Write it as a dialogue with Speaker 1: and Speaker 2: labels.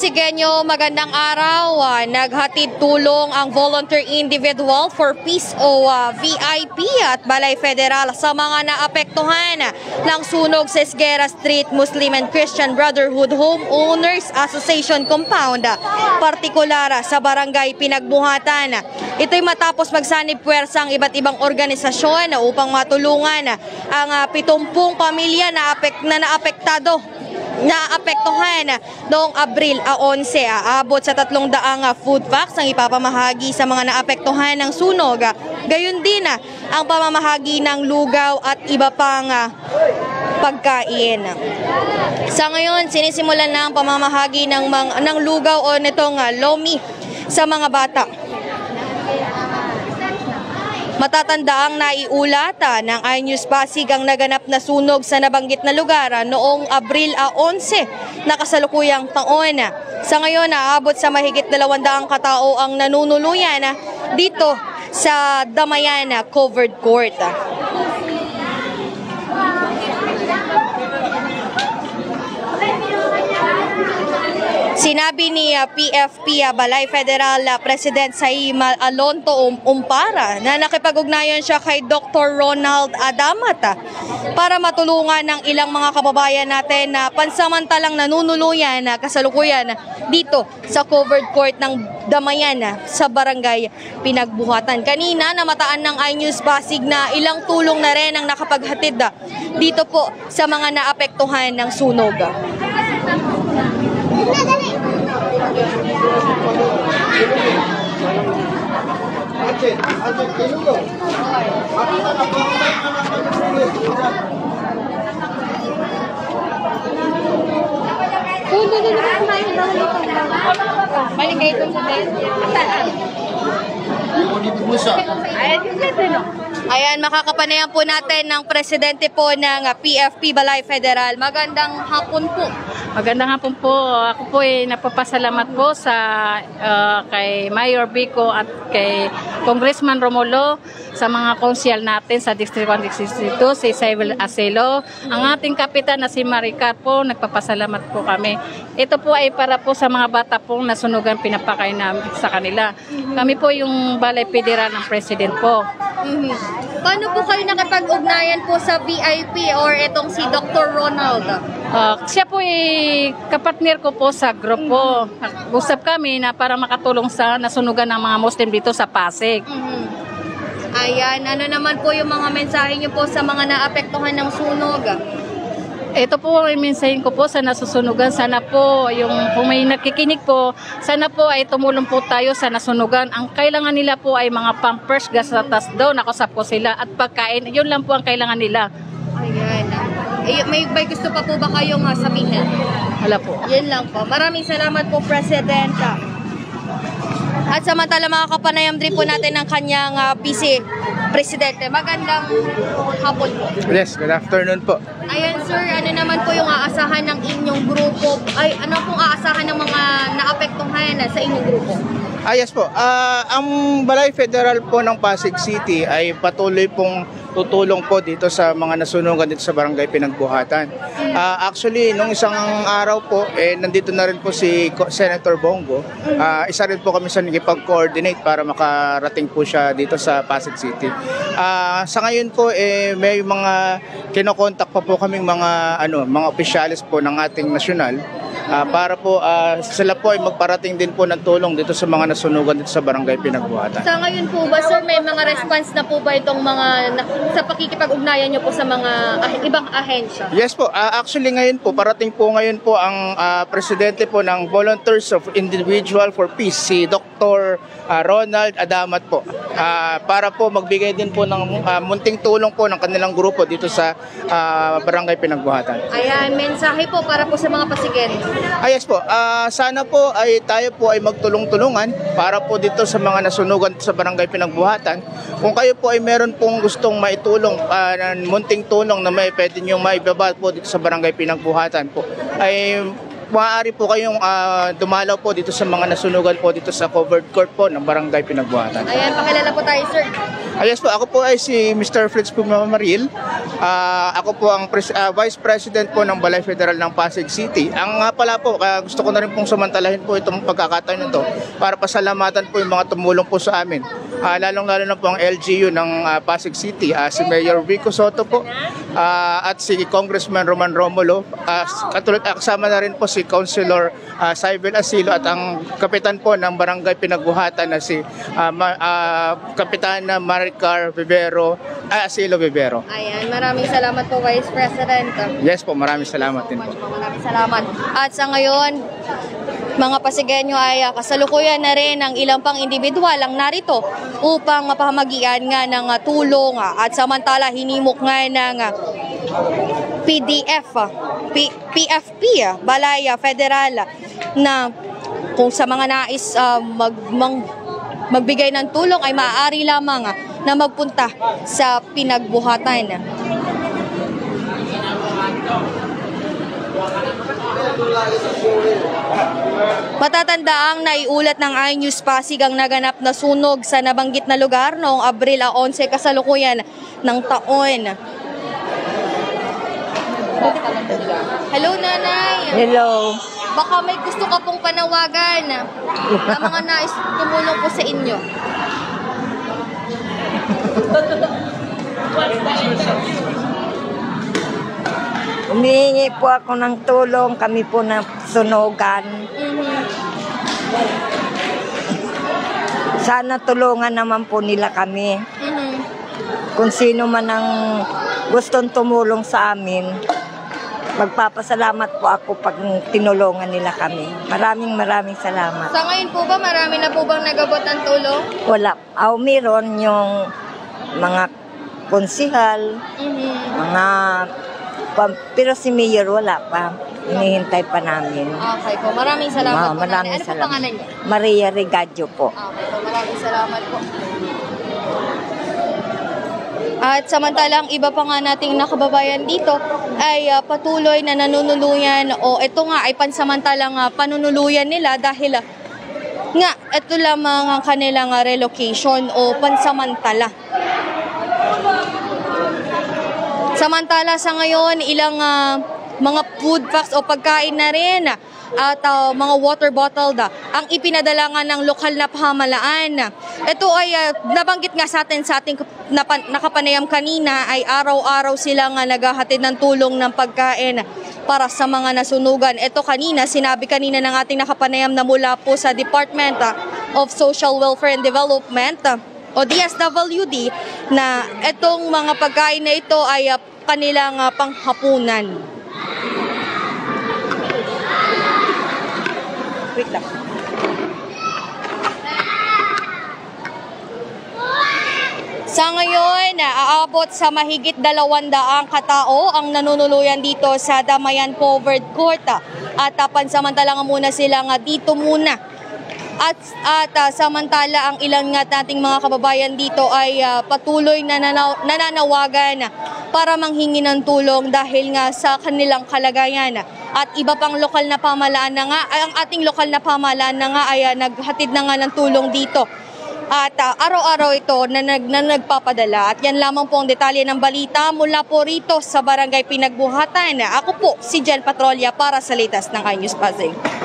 Speaker 1: Pasigenyo, magandang araw. Ah, naghatid tulong ang Volunteer Individual for Peace o ah, VIP at Balay Federal sa mga naapektuhan ng sunog sa Esguera Street Muslim and Christian Brotherhood Homeowners Association Compound, partikular sa Barangay Pinagbuhatan. Ito'y matapos magsanib puwersa ang iba't ibang organisasyon upang matulungan ang ah, 70 pamilya na, apek na naapektado naapektuhan noong Abril a 11. Aabot sa tatlong daang ah, food packs ang ipapamahagi sa mga naapektuhan ng sunog. Gayon din ah, ang pamamahagi ng lugaw at iba pang ah, pagkain. Sa ngayon, sinisimulan na ang pamamahagi ng, mang, ng lugaw o nitong ah, lomi sa mga bata. Matatandaang naiulata ng iNews Pasig ang naganap na sunog sa nabanggit na lugar noong Abril a 11 na kasalukuyang taon. Sa ngayon, naabot sa mahigit 200 katao ang nanunuluyan dito sa Damayan Covered Court. Sinabi ni uh, PFP uh, Balay Federal uh, President Saima Alonto um- Umpara na nakipag-ugnayan siya kay Dr. Ronald Adamat uh, para matulungan ng ilang mga kababayan natin na pansamantalang nanunuluyan na kasalukuyan dito sa covered court ng Damayan uh, sa barangay Pinagbuhatan. Kanina namataan ng iNews Pasig na ilang tulong na rin ang nakapaghatid uh, dito po sa mga naapektuhan ng sunog. Balik kayo sa Ayan, makakapanayan po natin ng presidente po ng PFP Balay Federal. Magandang hapon po.
Speaker 2: Magandang hapon po. Ako po ay napapasalamat po sa ah, kay Mayor Bico at kay Congressman Romulo sa mga konsyal natin sa District 1 District 2, si Isabel Acelo. Ang ating kapitan na si Maricar po, nagpapasalamat po kami. Ito po ay para po sa mga bata pong nasunugan pinapakain namin sa kanila. Kami po yung Balay Federal ng President po.
Speaker 1: Mhm. Paano po kayo nakipag-ugnayan po sa VIP or itong si Dr. Ronald?
Speaker 2: Ah, siya po ay kapatner ko po sa grupo. Usap kami na para makatulong sa nasunugan ng mga Muslim dito sa Pasig.
Speaker 1: Mhm. Ayan, ano naman po yung mga mensahe niyo po sa mga naapektuhan ng sunog?
Speaker 2: Ito po ang mensahin ko po sa nasusunugan. Sana po, yung kung may nakikinig po, sana po ay tumulong po tayo sa nasunugan. Ang kailangan nila po ay mga pampers, gasatas daw, nakusap ko sila, at pagkain. Yun lang po ang kailangan nila.
Speaker 1: Ayan. Ay, may, may gusto pa po ba kayong ah, sabihin?
Speaker 2: Wala po.
Speaker 1: Yan lang po. Maraming salamat po, Presidenta. At samantala mga kapanayam din po natin ng kanyang ah, PC Presidente. Magandang hapon po.
Speaker 3: Yes, good afternoon po.
Speaker 1: Ayan sir, ano naman po yung aasahan ng inyong grupo? Ay, ano pong aasahan ng mga naapektuhan sa inyong grupo?
Speaker 3: Ah, yes po. Ah, ang Balay Federal po ng Pasig City ay patuloy pong tutulong po dito sa mga nasunugan dito sa Barangay Pinagbuhatan. Ah, actually, nung isang araw po, eh, nandito na rin po si Senator Bongo. Ah, isa rin po kami sa nagipag-coordinate para makarating po siya dito sa Pasig City. Ah, sa ngayon po, eh, may mga kinokontak pa po kaming mga, ano, mga opisyalis po ng ating nasyonal Ah, para po ah, sila po ay magparating din po ng tulong dito sa mga nasunugan dito sa Barangay Pinagbuhatan.
Speaker 1: Sa ngayon po ba sir, may mga response na po ba itong mga na- sa pakikipag-ugnayan nyo po sa mga ah- ibang ahensya?
Speaker 3: Yes po, ah, actually ngayon po, parating po ngayon po ang ah, presidente po ng Volunteers of Individual for Peace, si Dr. ah, Ronald Adamat po. Ah, para po magbigay din po ng ah, munting tulong po ng kanilang grupo dito sa ah, Barangay Pinagbuhatan.
Speaker 1: Ayan, mensahe po para po sa mga pasigen.
Speaker 3: Ah, yes po. Ah, sana po ay tayo po ay magtulong-tulungan para po dito sa mga nasunugan sa barangay Pinagbuhatan. Kung kayo po ay meron pong gustong maitulong, na munting tulong na may pwede nyo maibaba po dito sa barangay Pinagbuhatan po, ay maaari po kayong ah, dumalaw po dito sa mga nasunugan po dito sa covered court po ng barangay Pinagbuhatan.
Speaker 1: Ayan, pakilala po tayo sir.
Speaker 3: Ah, yes po, ako po ay si Mr. Fritz Pumamaril. Ah, ako po ang pres- ah, Vice President po ng Balay Federal ng Pasig City. Ang nga pala po, kaya gusto ko na rin pong samantalahin po itong pagkakataon nito para pasalamatan po yung mga tumulong po sa amin. Ah, lalong-lalo na po ang LGU ng ah, Pasig City, ah, si Mayor Vico Soto po ah, at si Congressman Roman Romulo. Ah, katulad, ah, kasama na rin po si Councilor ah, Saibel Asilo at ang kapitan po ng Barangay Pinagbuhatan na si Ma- ah, Kapitana Maricar Vivero, ah, Asilo Vivero.
Speaker 1: Ayan, maraming salamat po Vice President.
Speaker 3: Yes po, maraming salamat din po.
Speaker 1: Maraming salamat. At sa ngayon, mga Pasigenyo ay ah, kasalukuyan na rin ang ilang pang individual ang narito upang mapahamagian nga ng ah, tulong ah, at samantala hinimok nga ng PDF, P- PFP, ah, Balay ah, Federal na kung sa mga nais ah, mag, mang- magbigay ng tulong ay maaari lamang na magpunta sa pinagbuhatan. Matatanda ang naiulat ng iNews Pasig ang naganap na sunog sa nabanggit na lugar noong Abril 11 kasalukuyan ng taon. Hello, Nanay.
Speaker 4: Hello.
Speaker 1: Baka may gusto ka pong panawagan na mga nais tumulong po sa inyo.
Speaker 4: Humihingi po ako ng tulong. Kami po na sunugan. Sana tulungan naman po nila kami. Kung sino man ang gustong tumulong sa amin, magpapasalamat po ako pag tinulungan nila kami. Maraming maraming salamat.
Speaker 1: Sa ngayon po ba, marami na po bang nagabot ng tulong?
Speaker 4: Wala. Aw, meron yung mga konsihal,
Speaker 1: Mhm.
Speaker 4: mga... pam- Pero si Mayor wala pa. Hinihintay pa namin.
Speaker 1: Okay po, maraming salamat
Speaker 4: Ah,
Speaker 1: po.
Speaker 4: maraming
Speaker 1: Nanay. Ano po
Speaker 4: salamat.
Speaker 1: pangalan niyo?
Speaker 4: Maria Regadio po.
Speaker 1: Okay po, maraming salamat po. At samantalang iba pa nga nating nakababayan dito ay ah, patuloy na nanunuluyan o ito nga ay pansamantalang ah, panunuluyan nila dahil ah, nga ito lamang ang kanilang ah, relocation o pansamantala. Samantala sa ngayon, ilang ah, mga food packs o pagkain na rin at ah, mga water bottle da ang ipinadala nga ng lokal na pamahalaan. Ito ay ah, nabanggit nga sa atin sa ating napan- nakapanayam kanina ay araw-araw sila nga naghahatid ng tulong ng pagkain para sa mga nasunugan. Ito kanina, sinabi kanina ng ating nakapanayam na mula po sa Department ah, of Social Welfare and Development ah, o DSWD na itong mga pagkain na ito ay ah, kanilang ah, panghapunan. Wait lang. Sa ngayon, ah, aabot sa mahigit dalawandaang katao ang nanunuluyan dito sa Damayan Covered Court. ah. At uh, pansamantala nga muna sila nga dito muna. At, at ah, samantala ang ilan nga nating mga kababayan dito ay ah, patuloy na nanaw- nananawagan para manghingi ng tulong dahil nga sa kanilang kalagayan. At iba pang lokal na pamalaan na nga, ang ating lokal na pamalaan na nga ay ah, naghatid na nga ng tulong dito. At ah, araw-araw ito na, nag, na nagpapadala. At yan lamang po ang detalye ng balita mula po rito sa Barangay Pinagbuhatan. Ako po si Jen Patrolya para sa latest ng iNews Pasig.